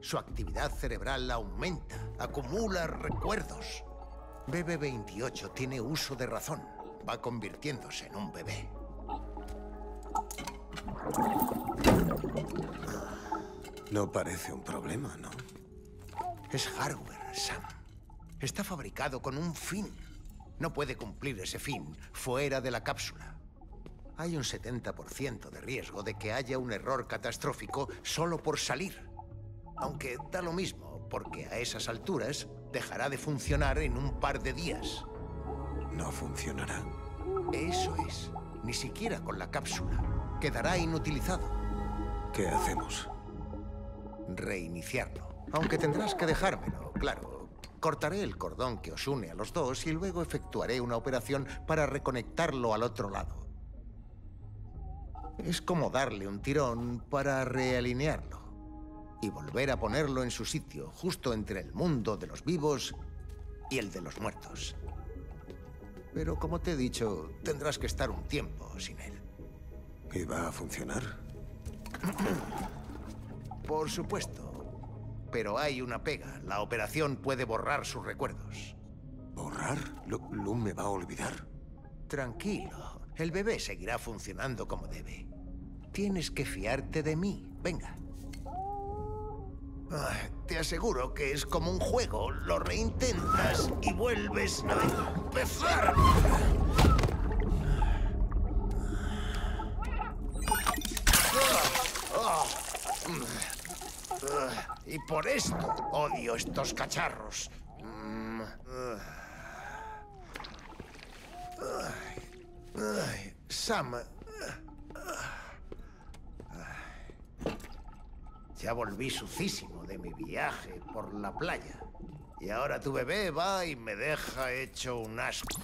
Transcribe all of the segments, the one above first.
Su actividad cerebral aumenta, acumula recuerdos. BB-28 tiene uso de razón. Va convirtiéndose en un bebé. No parece un problema, ¿no? Es hardware, Sam. Está fabricado con un fin. No puede cumplir ese fin fuera de la cápsula. Hay un 70% de riesgo de que haya un error catastrófico solo por salir. Aunque da lo mismo, porque a esas alturas dejará de funcionar en un par de días. No funcionará. Eso es. Ni siquiera con la cápsula. Quedará inutilizado. ¿Qué hacemos? Reiniciarlo. Aunque tendrás que dejármelo, claro. Cortaré el cordón que os une a los dos y luego efectuaré una operación para reconectarlo al otro lado. Es como darle un tirón para realinearlo y volver a ponerlo en su sitio, justo entre el mundo de los vivos y el de los muertos. Pero como te he dicho, tendrás que estar un tiempo sin él. ¿Y va a funcionar? Por supuesto. Pero hay una pega. La operación puede borrar sus recuerdos. ¿Borrar? ¿Lum me va a olvidar? Tranquilo. El bebé seguirá funcionando como debe. Tienes que fiarte de mí. Venga. Te aseguro que es como un juego. Lo reintentas y vuelves a empezar. Y por esto odio estos cacharros. Sam. Ya volví sucísimo de mi viaje por la playa. Y ahora tu bebé va y me deja hecho un asco.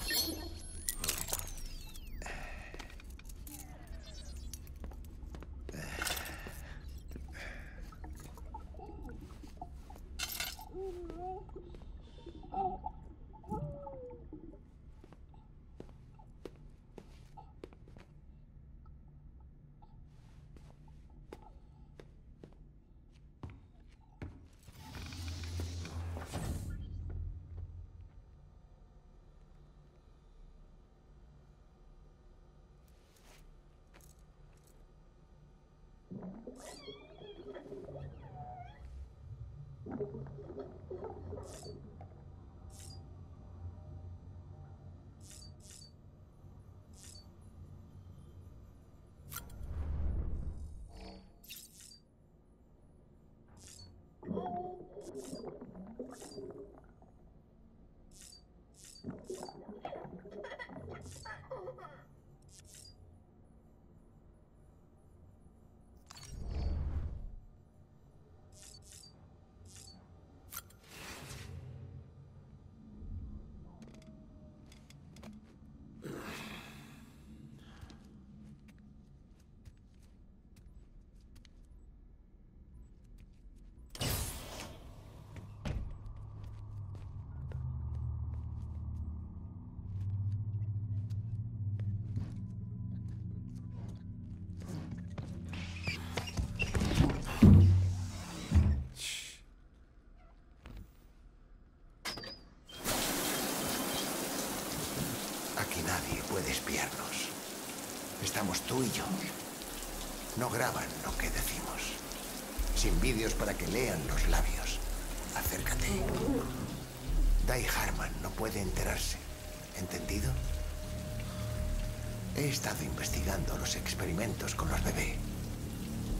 Estamos tú y yo. No graban lo que decimos. Sin vídeos para que lean los labios. Acércate. Dai Harman no puede enterarse. ¿Entendido? He estado investigando los experimentos con los bebés.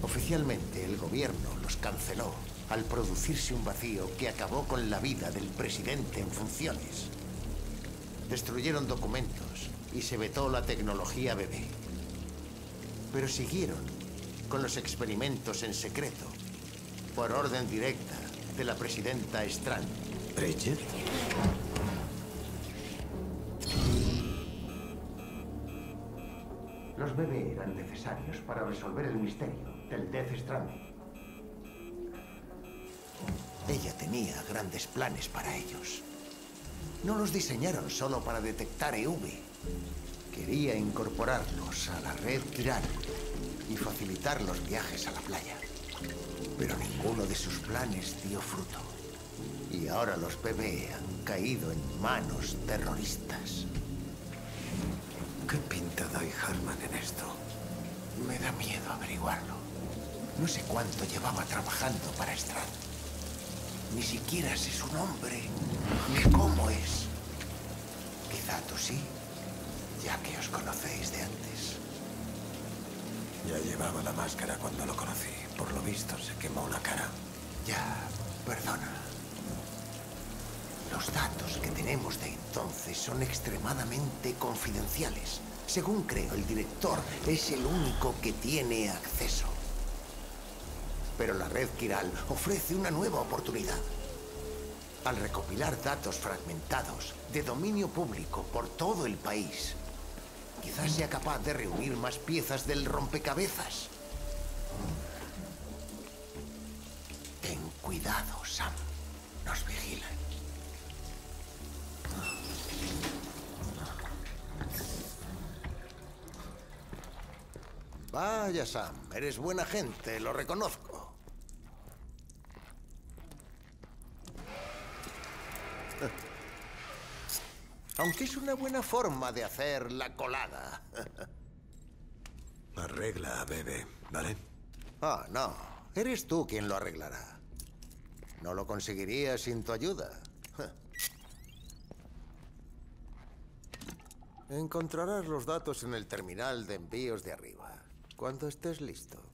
Oficialmente el gobierno los canceló al producirse un vacío que acabó con la vida del presidente en funciones. Destruyeron documentos y se vetó la tecnología bebé pero siguieron con los experimentos en secreto, por orden directa de la presidenta Strand. ¿Bridget? Los bebés eran necesarios para resolver el misterio del Death Stranding. Ella tenía grandes planes para ellos. No los diseñaron solo para detectar EV. Quería incorporarlos a la red Kiran y facilitar los viajes a la playa. Pero ninguno de sus planes dio fruto. Y ahora los bebés han caído en manos terroristas. ¿Qué pinta Dai Harman en esto? Me da miedo averiguarlo. No sé cuánto llevaba trabajando para Strand. Ni siquiera sé su nombre, ni cómo es. Quizá tú sí, ya que os conocéis de antes. Ya llevaba la máscara cuando lo conocí. Por lo visto, se quemó la cara. Ya, perdona. Los datos que tenemos de entonces son extremadamente confidenciales. Según creo, el director es el único que tiene acceso. Pero la red Kiral ofrece una nueva oportunidad. Al recopilar datos fragmentados de dominio público por todo el país, quizás sea capaz de reunir más piezas del rompecabezas. Ten cuidado, Sam. Nos vigilan. Vaya, Sam. Eres buena gente, lo reconozco. Aunque es una buena forma de hacer la colada. Arregla, bebé, ¿vale? Ah, no. Eres tú quien lo arreglará. No lo conseguiría sin tu ayuda. Encontrarás los datos en el terminal de envíos de arriba. Cuando estés listo.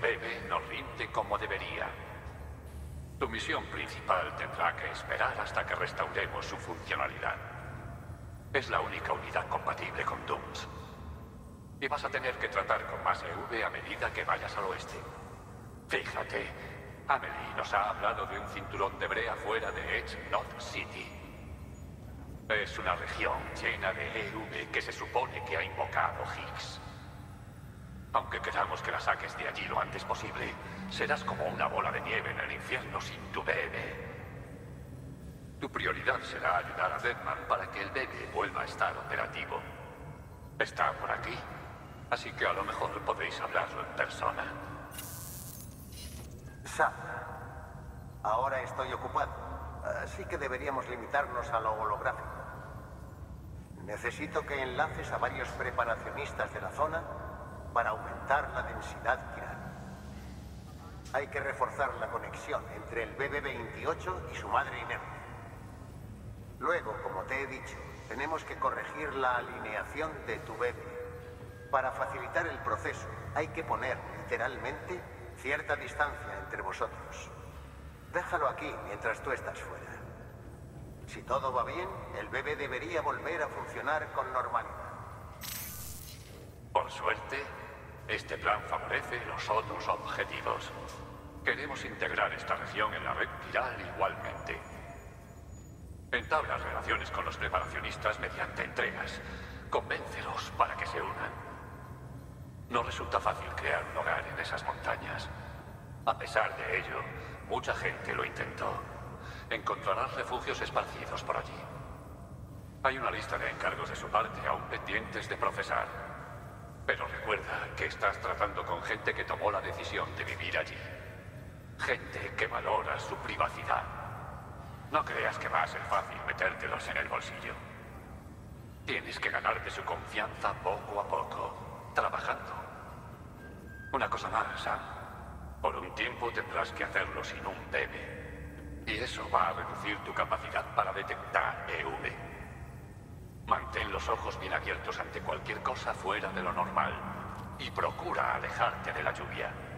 Bebé no rinde como debería. Tu misión principal tendrá que esperar hasta que restauremos su funcionalidad. Es la única unidad compatible con Dooms. Y vas a tener que tratar con más EV a medida que vayas al oeste. Fíjate, Amelie nos ha hablado de un cinturón de brea fuera de Edge North City. Es una región llena de EV que se supone que ha invocado Higgs. Aunque queramos que la saques de allí lo antes posible, serás como una bola de nieve en el infierno sin tu bebé. Tu prioridad será ayudar a Deadman para que el bebé vuelva a estar operativo. Está por aquí, así que a lo mejor podéis hablarlo en persona. Sam, ahora estoy ocupado, así que deberíamos limitarnos a lo holográfico. Necesito que enlaces a varios preparacionistas de la zona para aumentar la densidad quiral. Hay que reforzar la conexión entre el BB-28 y su madre inerte. Luego, como te he dicho, tenemos que corregir la alineación de tu bebé. Para facilitar el proceso, hay que poner, literalmente, Cierta distancia entre vosotros. Déjalo aquí mientras tú estás fuera. Si todo va bien, el bebé debería volver a funcionar con normalidad. Por suerte, este plan favorece los otros objetivos. Queremos integrar esta región en la red viral igualmente. Entablas relaciones con los preparacionistas mediante entregas. Convéncelos para que se unan. No resulta fácil crear un hogar en esas montañas. A pesar de ello, mucha gente lo intentó. Encontrarás refugios esparcidos por allí. Hay una lista de encargos de su parte aún pendientes de procesar. Pero recuerda que estás tratando con gente que tomó la decisión de vivir allí. Gente que valora su privacidad. No creas que va a ser fácil metértelos en el bolsillo. Tienes que ganarte su confianza poco a poco, trabajando. Una cosa más, Sam. Por un tiempo tendrás que hacerlo sin un bebé. Y eso va a reducir tu capacidad para detectar EV. Mantén los ojos bien abiertos ante cualquier cosa fuera de lo normal. Y procura alejarte de la lluvia.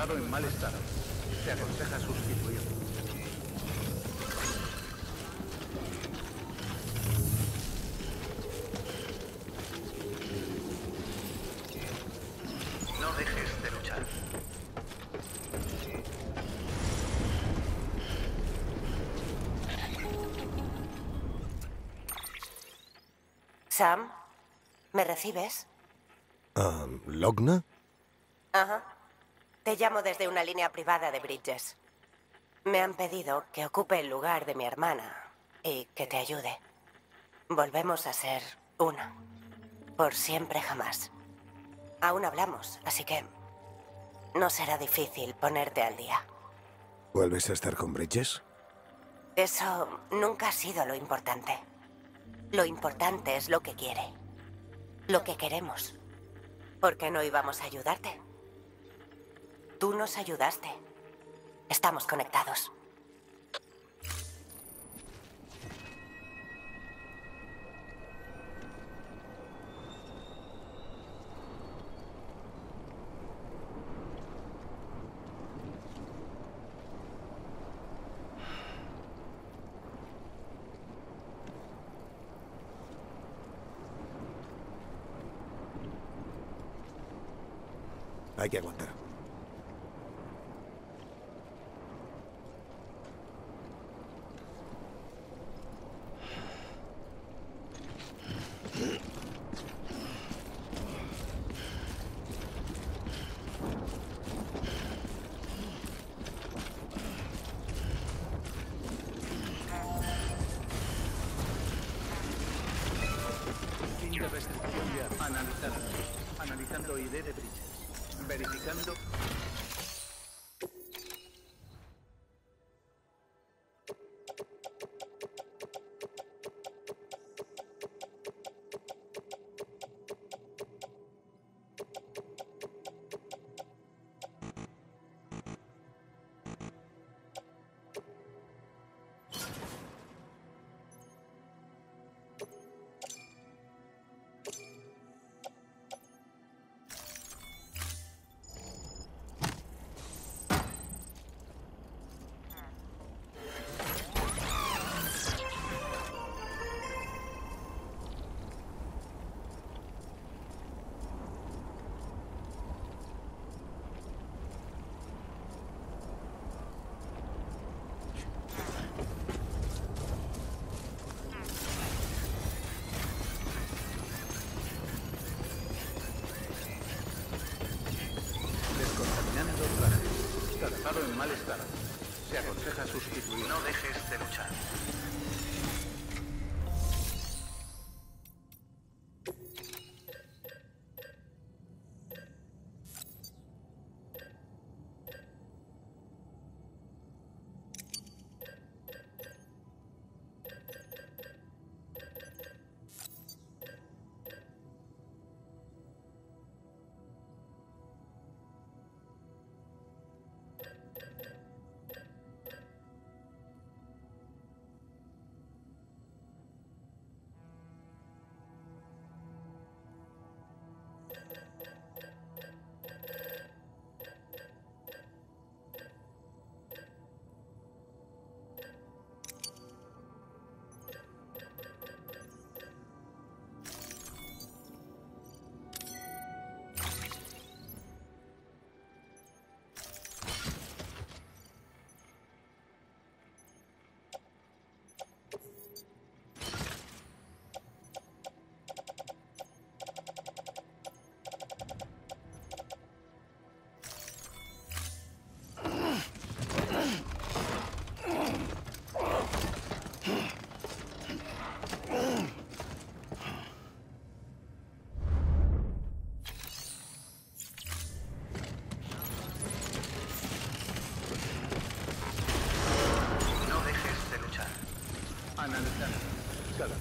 En mal estado. Se aconseja sustituirlo. No dejes de luchar. Sam, ¿me recibes? Ah, ¿Logna? Ajá. Te llamo desde una línea privada de Bridges. Me han pedido que ocupe el lugar de mi hermana y que te ayude. Volvemos a ser una. Por siempre jamás. Aún hablamos, así que no será difícil ponerte al día. ¿Vuelves a estar con Bridges? Eso nunca ha sido lo importante. Lo importante es lo que quiere. Lo que queremos. ¿Por qué no íbamos a ayudarte? Tú nos ayudaste. Estamos conectados. Hay que aguantar. resultado en mal estado. Se aconseja sustituir. No dejes de luchar.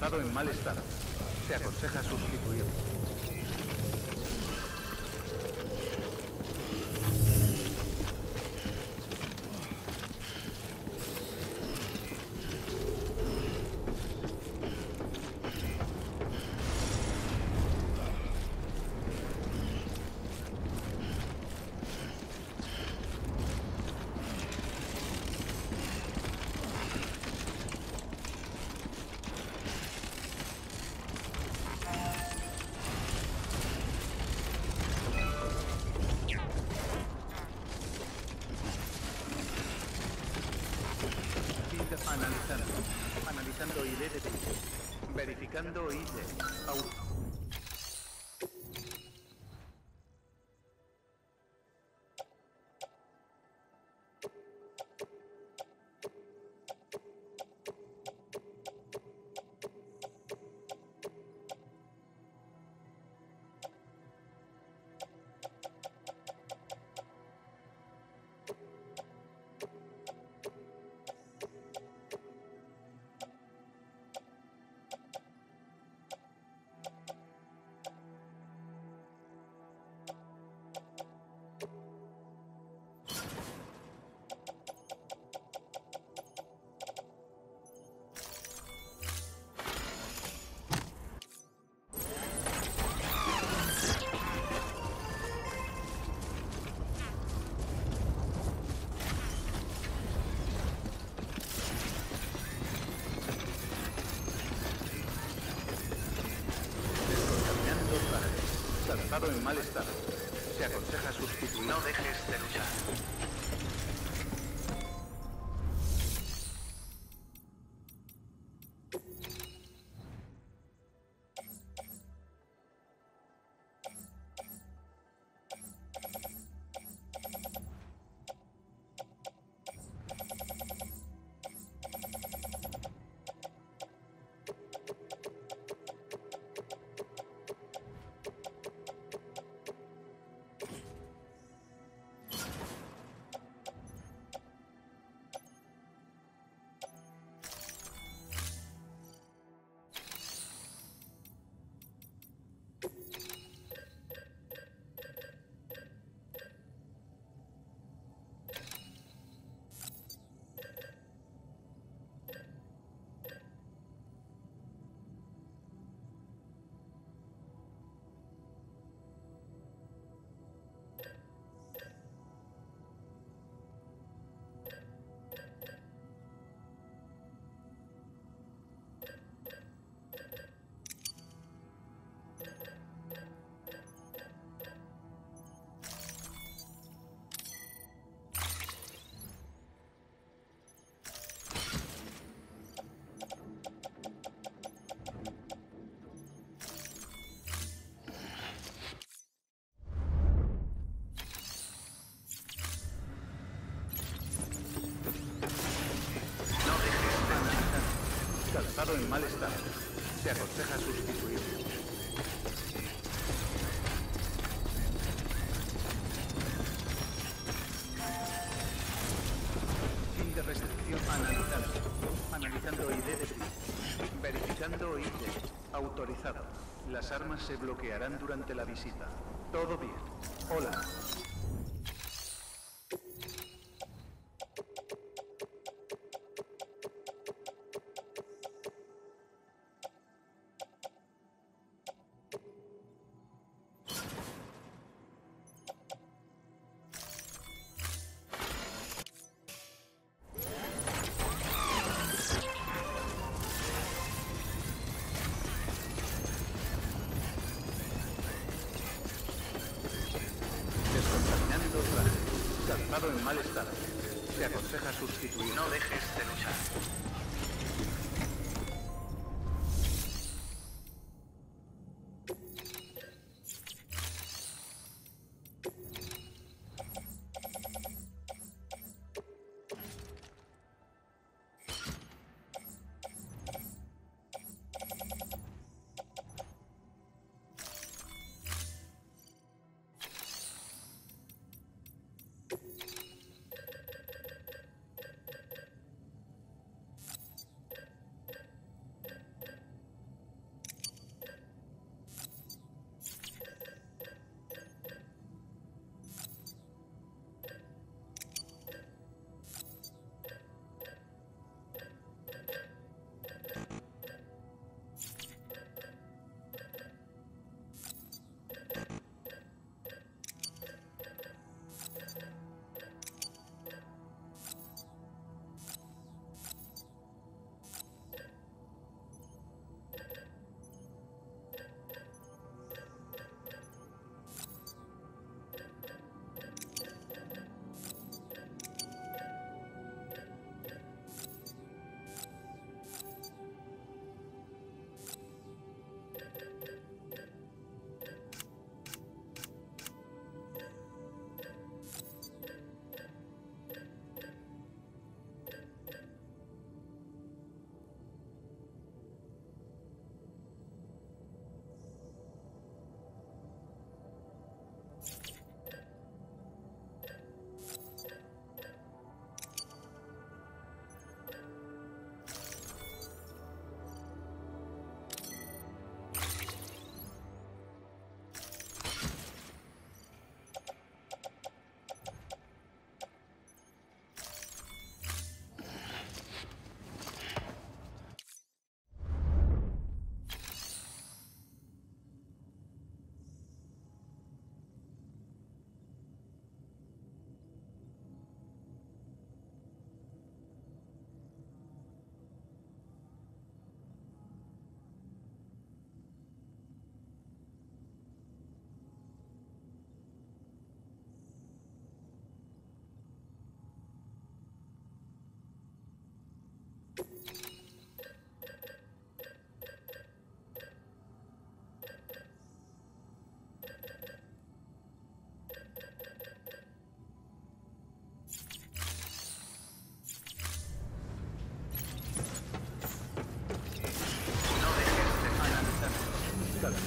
Calzado en mal estado. Se aconseja sustituir. Analizando. Analizando ID de Bridges. Verificando ID. En mal estado. Calzado en mal estado. Se aconseja sustituirlo. Fin de restricción analizando. Analizando ID de. Verificando ID. Autorizado. Las armas se bloquearán durante la visita. Todo bien. En mal estado. Se aconseja sustituir. No dejes de luchar.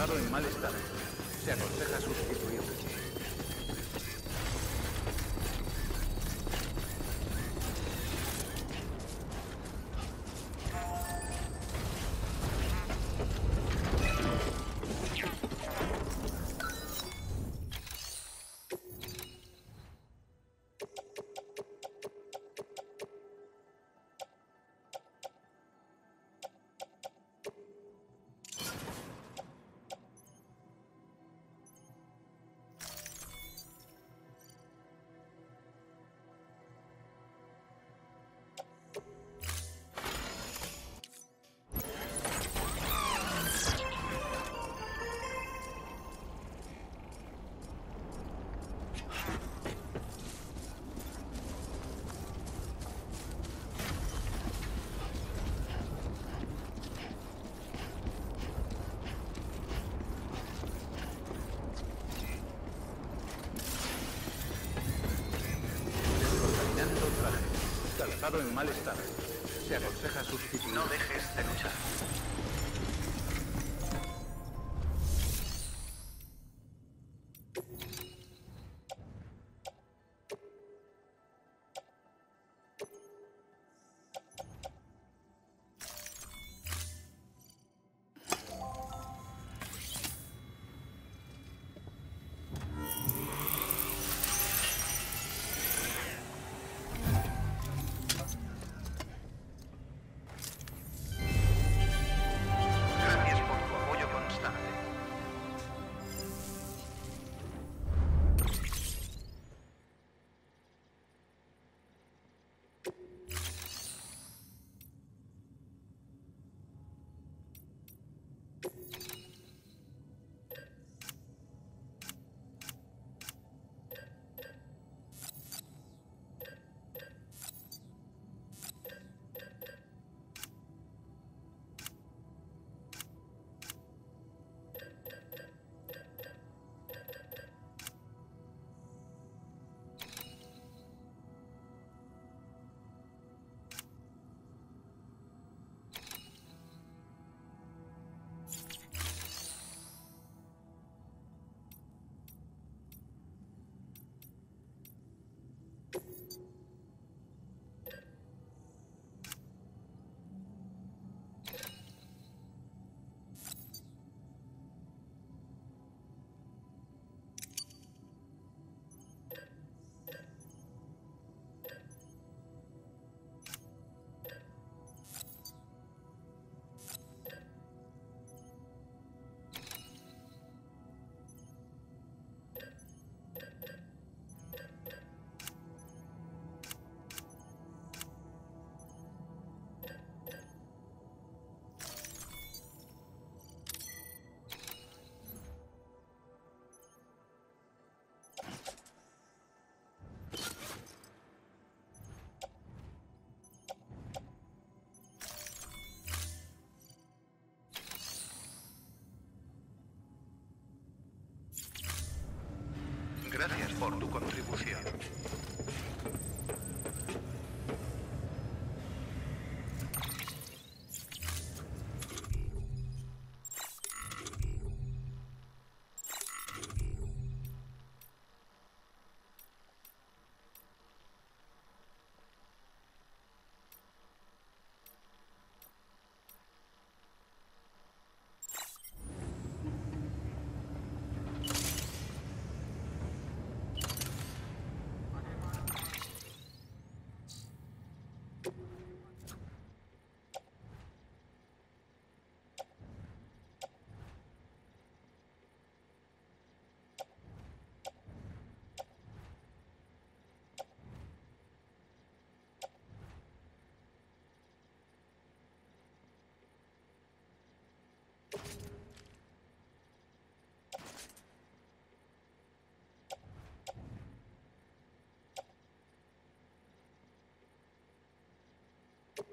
Calzado en mal estado. Calzado en mal estado.